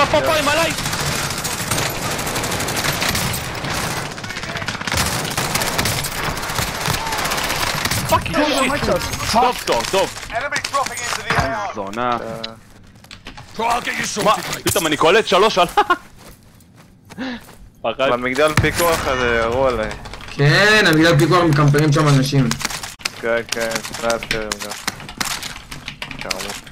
פה, פה, פה, הם עליי! fucking shit! טוב, טוב, טוב. Enemy dropping into the AO. זונה. מה? פתאום אני קולט שלוש על... במגדל פיקוח הזה ירו עליי. כן, המגדל פיקוח מקמפרים שם אנשים. כן, כן, sniper גם. שרמוט.